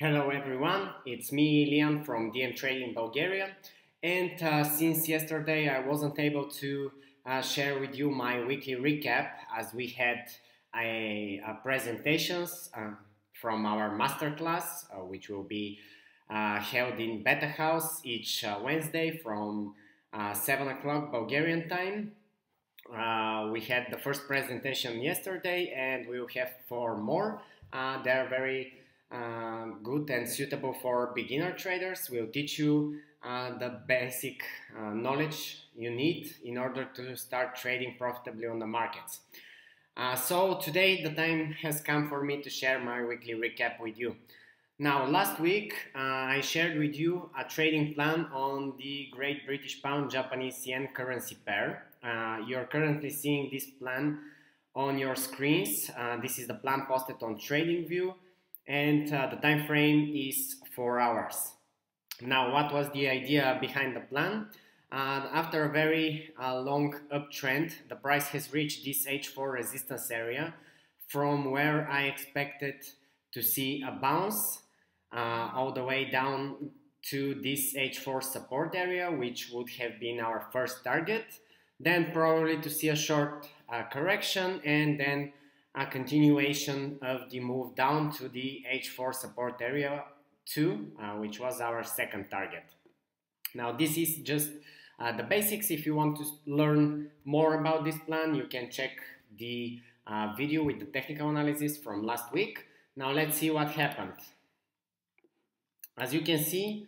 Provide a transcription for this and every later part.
Hello everyone, it's me Lian from DM Trading Bulgaria and uh, since yesterday I wasn't able to uh, share with you my weekly recap as we had a, a presentations uh, from our masterclass uh, which will be uh, held in betahaus each uh, Wednesday from 7 o'clock Bulgarian time. we had the first presentation yesterday and we will have four more. they're very uh, good and suitable for beginner traders. We'll teach you uh, the basic uh, knowledge you need in order to start trading profitably on the markets. Uh, so today the time has come for me to share my weekly recap with you. Now last week uh, I shared with you a trading plan on the Great British Pound Japanese Yen currency pair. Uh, you're currently seeing this plan on your screens. this is the plan posted on TradingView and uh, the time frame is four hours. Now, what was the idea behind the plan? Uh, after a very uh, long uptrend, the price has reached this H4 resistance area from where I expected to see a bounce uh, all the way down to this H4 support area, which would have been our first target. Then probably to see a short uh, correction and then a continuation of the move down to the H4 support area 2, uh, which was our second target. Now this is just uh, the basics. If you want to learn more about this plan, you can check the uh, video with the technical analysis from last week. Now let's see what happened. As you can see,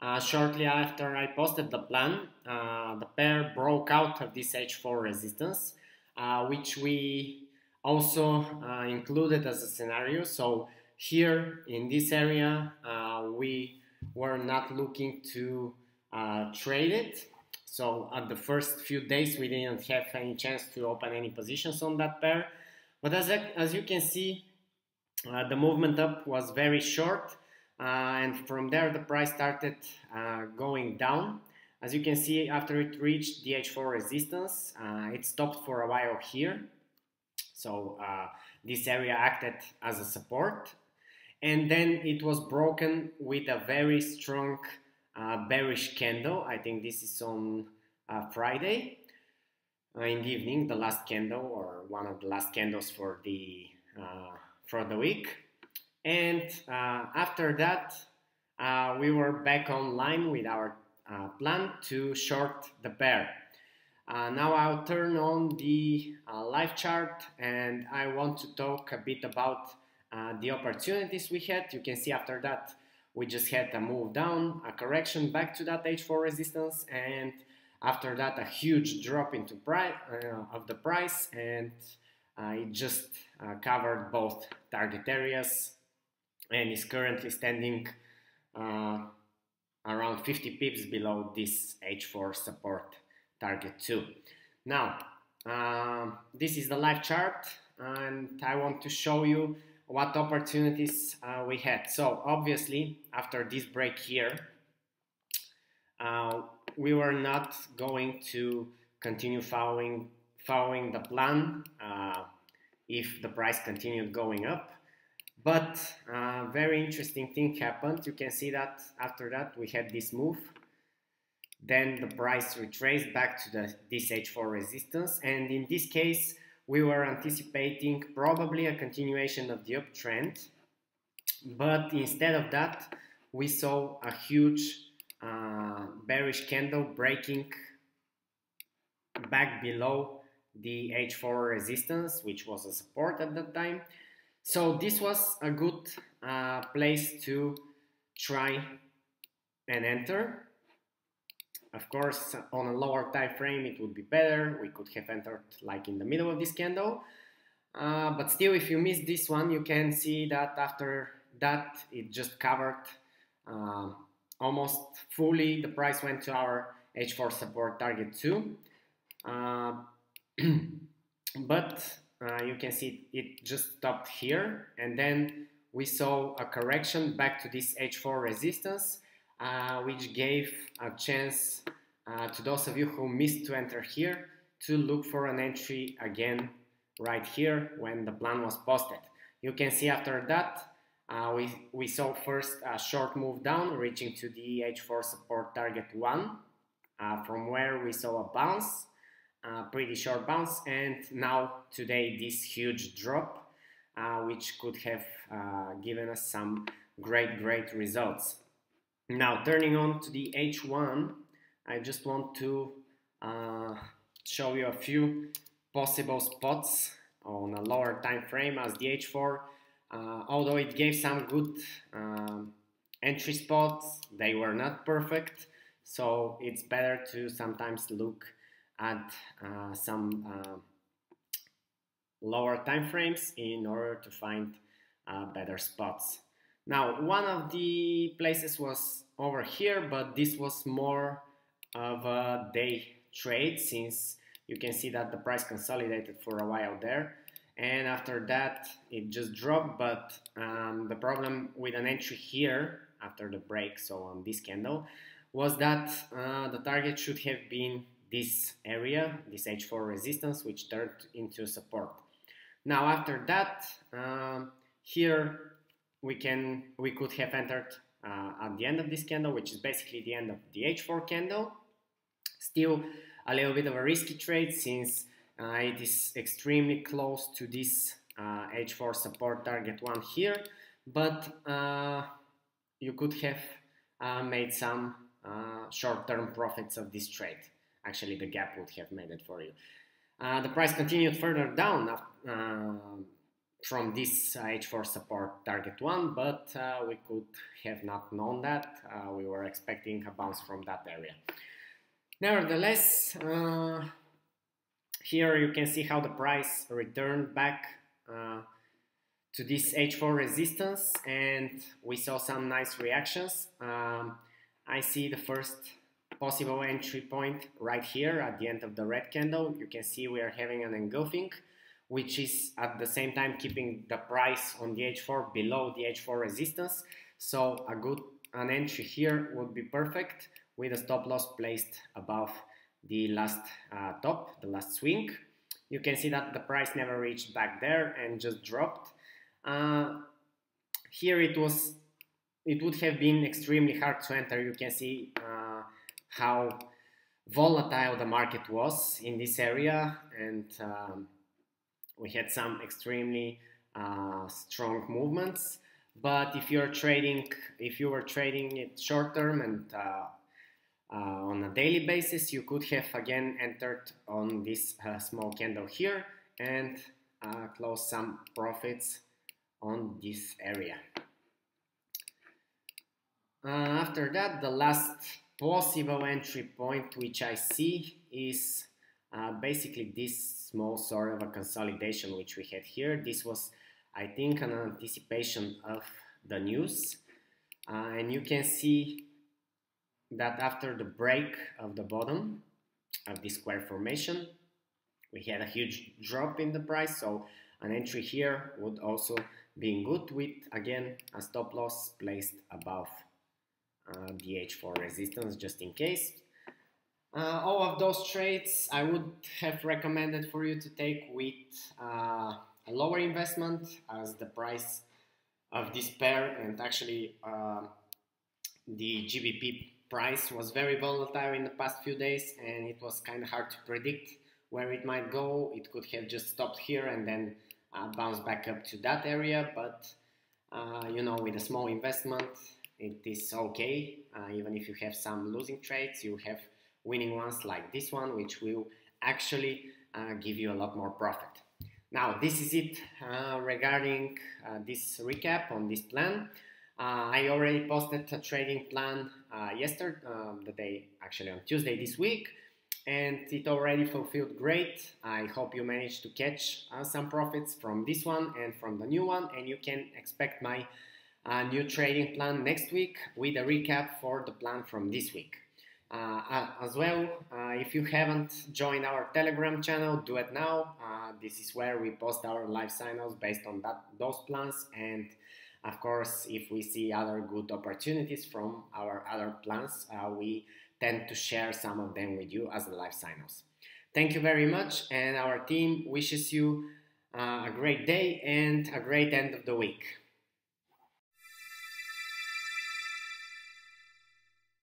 uh, shortly after I posted the plan, uh, the pair broke out of this H4 resistance, uh, which we also uh, included as a scenario. So here in this area, uh, we were not looking to uh, trade it. So at the first few days, we didn't have any chance to open any positions on that pair. But as, as you can see, uh, the movement up was very short. Uh, and from there, the price started uh, going down. As you can see, after it reached the H4 resistance, it stopped for a while here so uh, this area acted as a support. And then it was broken with a very strong uh, bearish candle. I think this is on uh, Friday uh, in the evening, the last candle or one of the last candles for the uh, for the week. And uh, after that, we were back online with our plan to short the pair. Uh, now I'll turn on the uh, live chart and I want to talk a bit about uh, the opportunities we had. You can see after that we just had a move down, a correction back to that H4 resistance and after that a huge drop into price uh, of the price and uh, it just uh, covered both target areas and is currently standing around 50 pips below this H4 support target 2. Now, uh, this is the live chart and I want to show you what opportunities uh, we had. So obviously, after this break here, uh, we were not going to continue following, following the plan uh, if the price continued going up. But uh, very interesting thing happened. You can see that after that we had this move then the price retraced back to the, this H4 resistance. And in this case, we were anticipating probably a continuation of the uptrend. But instead of that, we saw a huge uh, bearish candle breaking back below the H4 resistance, which was a support at that time. So this was a good uh, place to try and enter of course, on a lower time frame, it would be better. We could have entered like in the middle of this candle. Uh, but still, if you miss this one, you can see that after that, it just covered uh, almost fully. The price went to our H4 support target two. Uh, but uh, you can see it just stopped here. And then we saw a correction back to this H4 resistance uh, which gave a chance uh, to those of you who missed to enter here to look for an entry again right here when the plan was posted. You can see after that uh, we, we saw first a short move down, reaching to the H4 support target 1, uh, from where we saw a bounce, a pretty short bounce, and now today this huge drop, uh, which could have uh, given us some great, great results. Now, turning on to the H1, I just want to uh, show you a few possible spots on a lower time frame as the H4 uh, although it gave some good um, entry spots they were not perfect. So it's better to sometimes look at uh, some uh, lower time frames in order to find uh, better spots now one of the places was over here but this was more of a day trade since you can see that the price consolidated for a while there. And after that it just dropped but um, the problem with an entry here after the break so on this candle was that uh, the target should have been this area this h4 resistance which turned into support. Now after that um, here we can we could have entered uh, at the end of this candle which is basically the end of the h4 candle still a little bit of a risky trade since uh, it is extremely close to this uh, H4 support target one here, but uh, you could have made some short-term profits of this trade. Actually, the gap would have made it for you. the price continued further down from this H4 support target one, but uh, we could have not known that. Uh, we were expecting a bounce from that area. Nevertheless, uh, here you can see how the price returned back uh, to this H4 resistance and we saw some nice reactions. Um, I see the first possible entry point right here at the end of the red candle. You can see we are having an engulfing which is at the same time keeping the price on the H4 below the H4 resistance. So a good an entry here would be perfect with a stop loss placed above the last uh, top, the last swing. You can see that the price never reached back there and just dropped. Uh, here it was, it would have been extremely hard to enter. You can see uh, how volatile the market was in this area and um, we had some extremely uh, strong movements but if you're trading if you were trading it short term and uh, uh, on a daily basis, you could have again entered on this uh, small candle here and uh, close some profits on this area. Uh, after that, the last possible entry point which I see is uh, basically this small sort of a consolidation which we had here. This was, I think, an anticipation of the news. Uh, and you can see that after the break of the bottom of this square formation, we had a huge drop in the price, so an entry here would also be good with, again, a stop loss placed above uh, the H4 resistance just in case. Uh, all of those trades I would have recommended for you to take with uh, a lower investment as the price of this pair and actually uh, the GBP price was very volatile in the past few days and it was kind of hard to predict where it might go. It could have just stopped here and then uh, bounced back up to that area, but uh, you know, with a small investment, it is okay. Uh, even if you have some losing trades, you have winning ones like this one, which will actually uh, give you a lot more profit. Now, this is it uh, regarding uh, this recap on this plan. Uh, I already posted a trading plan uh, yesterday, um, the day actually on Tuesday this week, and it already fulfilled great. I hope you managed to catch uh, some profits from this one and from the new one, and you can expect my new trading plan next week with a recap for the plan from this week. Uh, uh, as well, if you haven't joined our Telegram channel, do it now. this is where we post our live signals based on that those plans and of course, if we see other good opportunities from our other plans, uh, we tend to share some of them with you as the live signals. Thank you very much, and our team wishes you uh, a great day and a great end of the week.